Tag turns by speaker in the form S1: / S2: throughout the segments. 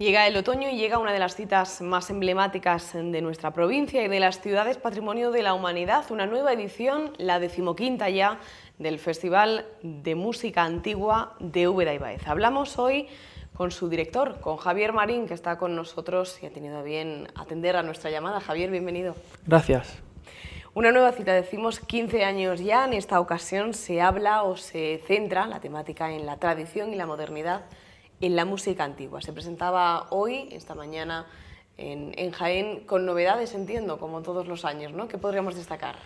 S1: Llega el otoño y llega una de las citas más emblemáticas de nuestra provincia y de las ciudades Patrimonio de la Humanidad, una nueva edición, la decimoquinta ya, del Festival de Música Antigua de Úbeda y Baeza. Hablamos hoy con su director, con Javier Marín, que está con nosotros y ha tenido bien atender a nuestra llamada. Javier, bienvenido.
S2: Gracias.
S1: Una nueva cita, decimos 15 años ya, en esta ocasión se habla o se centra la temática en la tradición y la modernidad en la música antigua. Se presentaba hoy, esta mañana, en, Jaén, con novedades, entiendo, como todos los años, ¿no? ¿Qué podríamos destacar?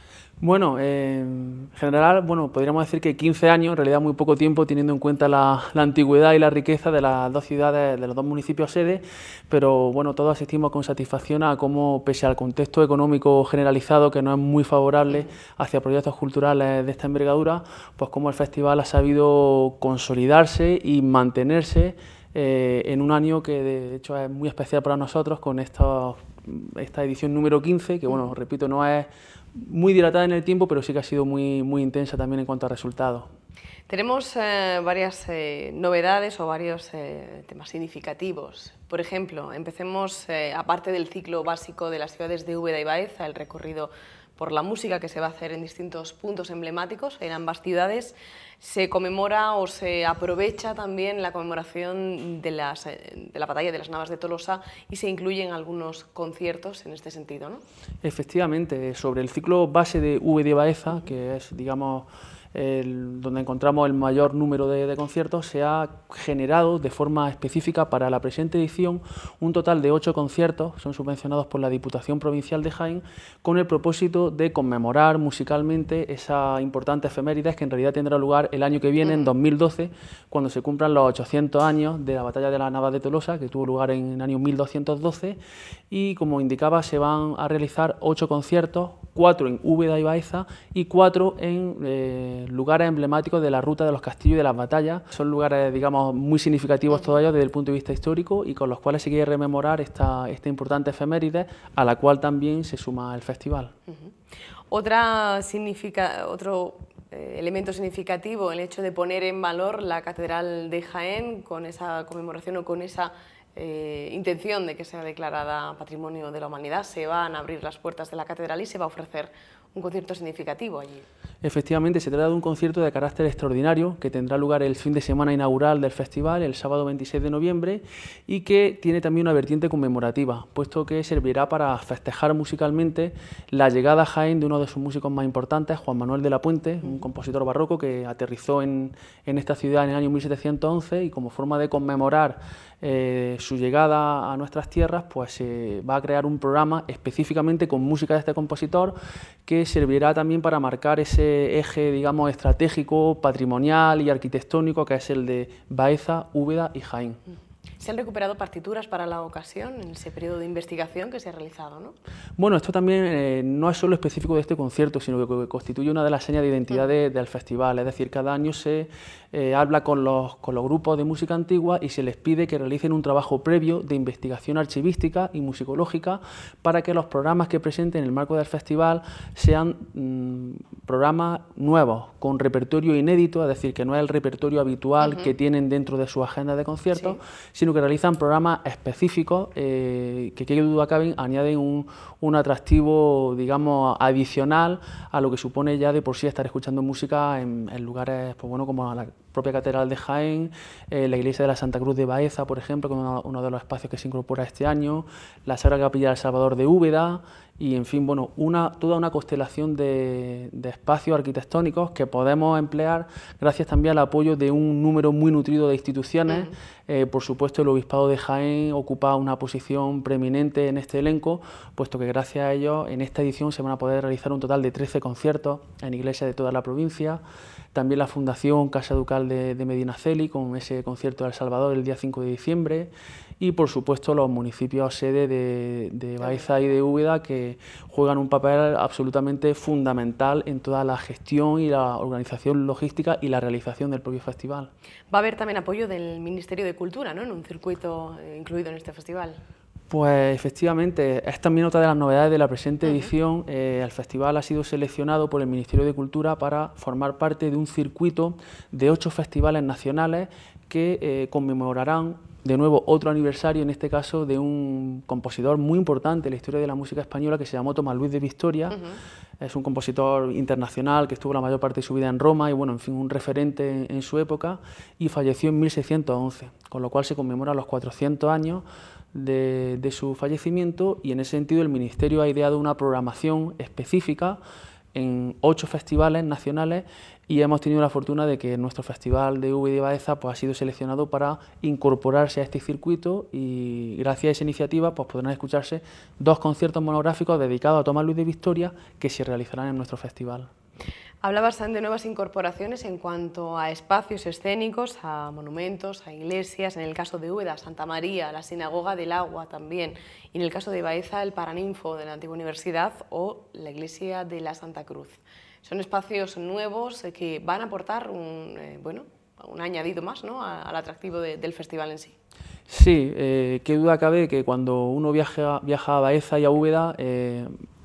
S2: Bueno, en general, bueno, podríamos decir que 15 años, en realidad muy poco tiempo, teniendo en cuenta la, antigüedad y la riqueza de las dos ciudades, de los dos municipios sede, pero bueno, todos asistimos con satisfacción a cómo, pese al contexto económico generalizado, que no es muy favorable hacia proyectos culturales de esta envergadura, pues cómo el festival ha sabido consolidarse y mantenerse eh, en un año que de hecho es muy especial para nosotros con esta, edición número 15, que bueno, repito, no es muy dilatada en el tiempo, pero sí que ha sido muy, muy intensa también en cuanto a resultados.
S1: Tenemos eh, varias eh, novedades o varios temas significativos. Por ejemplo, empecemos, aparte del ciclo básico de las ciudades de Úbeda y Baeza, el recorrido por la música que se va a hacer en distintos puntos emblemáticos en ambas ciudades, se conmemora o se aprovecha también la conmemoración de, las, de, la batalla de las Navas de Tolosa y se incluyen algunos conciertos en este sentido. ¿no?
S2: Efectivamente, sobre el ciclo base de V de Baeza, que es, digamos, donde encontramos el mayor número de, conciertos, se ha generado de forma específica para la presente edición un total de ocho conciertos, son subvencionados por la Diputación Provincial de Jaén, con el propósito de conmemorar musicalmente esa importante efemérides que en realidad tendrá lugar el año que viene, en 2012, cuando se cumplan los 800 años de la batalla de la Nava de Tolosa, que tuvo lugar en el año 1212, y como indicaba, se van a realizar ocho conciertos, cuatro en Úbeda y Baeza y cuatro en eh, lugares emblemáticos de la ruta de los castillos y de las batallas. Son lugares, digamos, muy significativos todos ellos desde el punto de vista histórico y con los cuales se quiere rememorar esta, esta importante efeméride a la cual también se suma el festival.
S1: Otra significa, otro eh, elemento significativo, el hecho de poner en valor la Catedral de Jaén con esa conmemoración o con esa eh, intención de que sea declarada Patrimonio de la Humanidad, se van a abrir las puertas de la catedral y se va a ofrecer un concierto significativo allí.
S2: Efectivamente, se trata de un concierto de carácter extraordinario que tendrá lugar el fin de semana inaugural del festival, el sábado 26 de noviembre, y que tiene también una vertiente conmemorativa, puesto que servirá para festejar musicalmente la llegada a Jaén de uno de sus músicos más importantes, Juan Manuel de la Puente, un compositor barroco que aterrizó en, en esta ciudad en el año 1711 y como forma de conmemorar eh, su llegada a nuestras tierras, pues se va a crear un programa específicamente con música de este compositor que servirá también para marcar ese eje, digamos, estratégico, patrimonial y arquitectónico que es el de Baeza, Úbeda y Jaén.
S1: ¿Se han recuperado partituras para la ocasión en ese periodo de investigación que se ha realizado? ¿no?
S2: Bueno, esto también eh, no es solo específico de este concierto, sino que constituye una de las señas de identidad del festival. Es decir, cada año se eh, habla con los, con los grupos de música antigua y se les pide que realicen un trabajo previo de investigación archivística y musicológica para que los programas que presenten en el marco del festival sean mm, programas nuevos, con repertorio inédito, es decir, que no es el repertorio habitual que tienen dentro de su agenda de conciertos, sino que realizan programas específicos eh, que, que duda caben, añaden un, un, atractivo, digamos, adicional a lo que supone ya de por sí estar escuchando música en, lugares, pues bueno, como la propia Catedral de Jaén, eh, la iglesia de la Santa Cruz de Baeza, por ejemplo, que es uno, de los espacios que se incorpora este año, la Sagrada Capilla del Salvador de Úbeda, y en fin, bueno, una, toda una constelación de, espacios arquitectónicos que podemos emplear gracias también al apoyo de un número muy nutrido de instituciones. Eh, por supuesto, el Obispado de Jaén ocupa una posición preeminente en este elenco, puesto que gracias a ellos en esta edición se van a poder realizar un total de 13 conciertos en iglesias de toda la provincia. También la Fundación Casa Ducal de, de Medinaceli con ese concierto de El Salvador el día 5 de diciembre y por supuesto los municipios sede de, de Baeza y de Úbeda que juegan un papel absolutamente fundamental en toda la gestión y la organización logística y la realización del propio festival.
S1: Va a haber también apoyo del Ministerio de Cultura ¿no? en un circuito eh, incluido en este festival.
S2: Pues efectivamente, es también otra de las novedades de la presente edición. Eh, el festival ha sido seleccionado por el Ministerio de Cultura para formar parte de un circuito de ocho festivales nacionales que eh, conmemorarán de nuevo otro aniversario, en este caso de un compositor muy importante en la historia de la música española que se llamó Tomás Luis de Victoria. Es un compositor internacional que estuvo la mayor parte de su vida en Roma y, bueno, en fin, un referente en, su época y falleció en 1611, con lo cual se conmemora los 400 años de, su fallecimiento y en ese sentido el Ministerio ha ideado una programación específica en ocho festivales nacionales y hemos tenido la fortuna de que nuestro festival de V de Baeza pues, ha sido seleccionado para incorporarse a este circuito y gracias a esa iniciativa pues, podrán escucharse dos conciertos monográficos dedicados a Tomás Luis de Victoria que se realizarán en nuestro festival.
S1: Hablabas de nuevas incorporaciones en cuanto a espacios escénicos, a monumentos, a iglesias, en el caso de Úbeda, Santa María, la Sinagoga del Agua también, y en el caso de Baeza, el Paraninfo de la antigua universidad o la iglesia de la Santa Cruz. Son espacios nuevos eh, que van a aportar un, eh, bueno, un añadido más ¿no? al atractivo del festival en sí.
S2: Sí, eh, qué duda cabe que cuando uno viaja, viaja a Baeza y a Úbeda,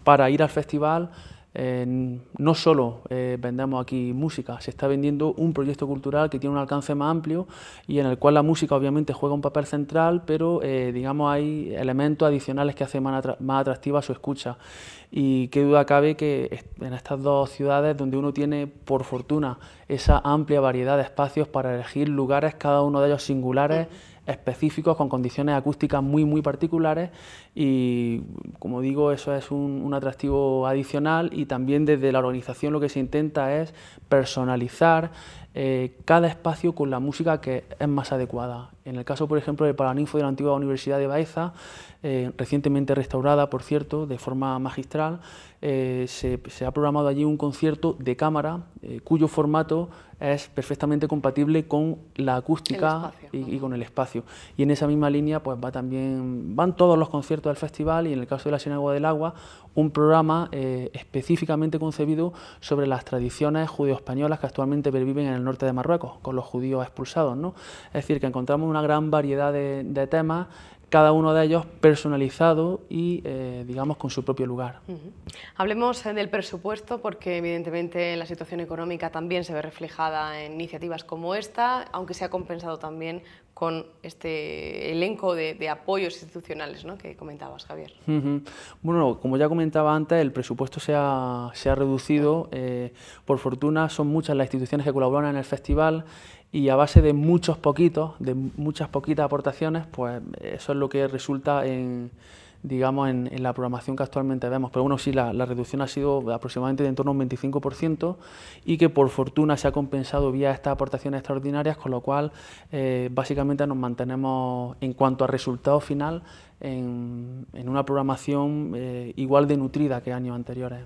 S2: para ir al festival, no solo eh, vendemos aquí música, se está vendiendo un proyecto cultural que tiene un alcance más amplio y en el cual la música obviamente juega un papel central, pero eh, digamos hay elementos adicionales que hacen más, atractiva su escucha. Y qué duda cabe que en estas dos ciudades donde uno tiene, por fortuna, esa amplia variedad de espacios para elegir lugares, cada uno de ellos singulares, específicos con condiciones acústicas muy muy particulares y como digo eso es un, atractivo adicional y también desde la organización lo que se intenta es personalizar eh, cada espacio con la música que es más adecuada. En el caso, por ejemplo, del Paraninfo de la antigua Universidad de Baeza, eh, recientemente restaurada, por cierto, de forma magistral, eh, se, ha programado allí un concierto de cámara cuyo formato es perfectamente compatible con la acústica y, con el espacio. Y en esa misma línea pues va también, van todos los conciertos del festival y en el caso de la Sinagua del Agua, un programa eh, específicamente concebido sobre las tradiciones judío-españolas que actualmente perviven en el norte de Marruecos, con los judíos expulsados. ¿no? Es decir, que encontramos una gran variedad de, de temas cada uno de ellos personalizado y, eh, digamos, con su propio lugar.
S1: Hablemos eh, del presupuesto, porque evidentemente la situación económica también se ve reflejada en iniciativas como esta, aunque se ha compensado también con este elenco de, apoyos institucionales ¿no? que comentabas, Javier.
S2: Bueno, como ya comentaba antes, el presupuesto se ha, se ha reducido. Eh, por fortuna, son muchas las instituciones que colaboran en el festival y a base de muchos poquitos, de muchas poquitas aportaciones, pues eso es lo que resulta en, digamos, en, la programación que actualmente vemos. Pero bueno, sí, la, reducción ha sido aproximadamente de en torno a un 25% y que por fortuna se ha compensado vía estas aportaciones extraordinarias, con lo cual eh, básicamente nos mantenemos en cuanto a resultado final en, una programación eh, igual de nutrida que años anteriores.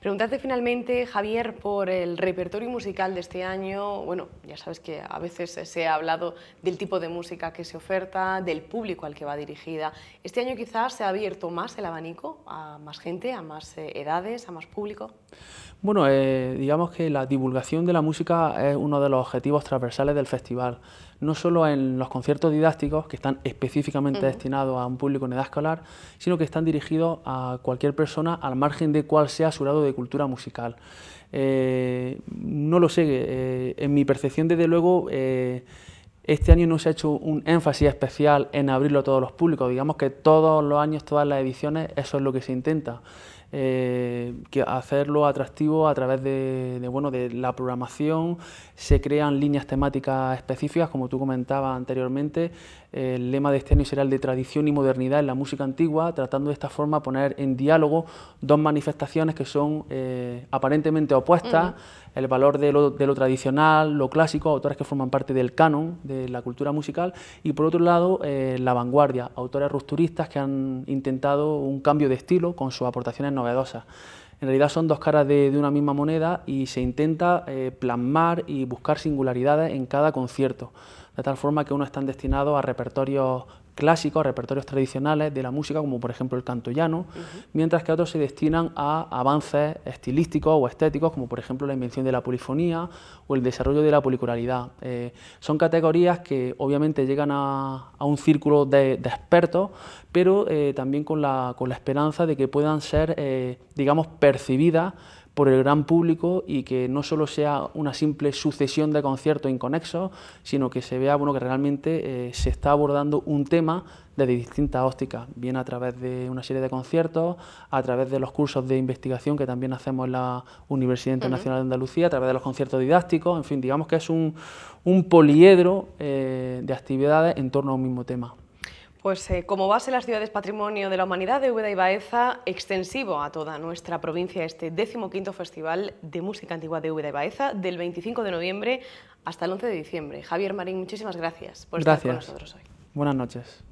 S1: Preguntarte finalmente, Javier, por el repertorio musical de este año. Bueno, ya sabes que a veces se ha hablado del tipo de música que se oferta, del público al que va dirigida. Este año quizás se ha abierto más el abanico a más gente, a más eh, edades, a más público.
S2: Bueno, eh, digamos que la divulgación de la música es uno de los objetivos transversales del festival no solo en los conciertos didácticos, que están específicamente destinados a un público en edad escolar, sino que están dirigidos a cualquier persona al margen de cuál sea su grado de cultura musical. Eh, no lo sé, eh, en mi percepción desde luego... Eh, este año no se ha hecho un énfasis especial en abrirlo a todos los públicos. Digamos que todos los años, todas las ediciones, eso es lo que se intenta. Eh, que hacerlo atractivo a través de, bueno, de la programación, se crean líneas temáticas específicas, como tú comentabas anteriormente, el lema de este año será el de tradición y modernidad en la música antigua, tratando de esta forma poner en diálogo dos manifestaciones que son eh, aparentemente opuestas, el valor de lo, tradicional, lo clásico, autores que forman parte del canon de la cultura musical, y por otro lado eh, la vanguardia, autores rupturistas que han intentado un cambio de estilo con sus aportaciones novedosas. En realidad son dos caras de, una misma moneda y se intenta eh, plasmar y buscar singularidades en cada concierto de tal forma que unos están destinados a repertorios clásicos, repertorios tradicionales de la música, como por ejemplo el canto llano, mientras que otros se destinan a avances estilísticos o estéticos, como por ejemplo la invención de la polifonía o el desarrollo de la policuralidad. Eh, son categorías que obviamente llegan a, un círculo de, expertos, pero eh, también con la, con la, esperanza de que puedan ser, eh, digamos, percibidas por el gran público y que no solo sea una simple sucesión de conciertos inconexos, sino que se vea bueno, que realmente eh, se está abordando un tema desde distintas ópticas, bien a través de una serie de conciertos, a través de los cursos de investigación que también hacemos en la Universidad Internacional de Andalucía, a través de los conciertos didácticos, en fin, digamos que es un, poliedro eh, de actividades en torno a un mismo tema.
S1: Pues eh, como base las ciudades patrimonio de la humanidad de Úbeda y Baeza, extensivo a toda nuestra provincia este 15 Festival de Música Antigua de Úbeda y Baeza, del 25 de noviembre hasta el 11 de diciembre. Javier Marín, muchísimas gracias por estar con nosotros hoy.
S2: Buenas noches.